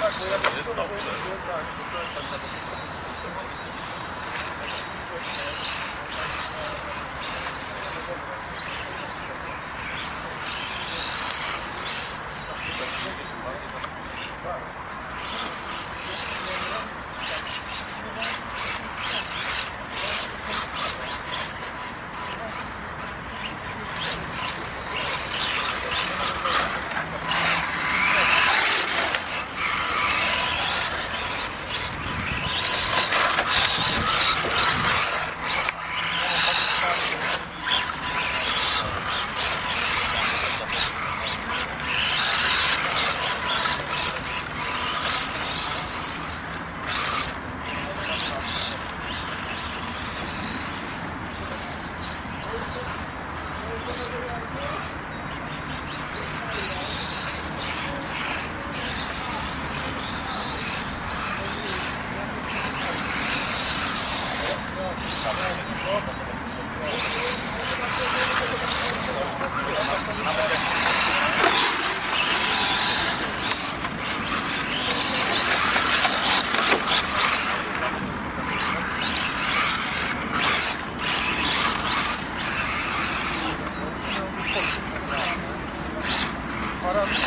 Tak, bo ja to jest dobrze. Tak, to jest tak, tak. Arabs.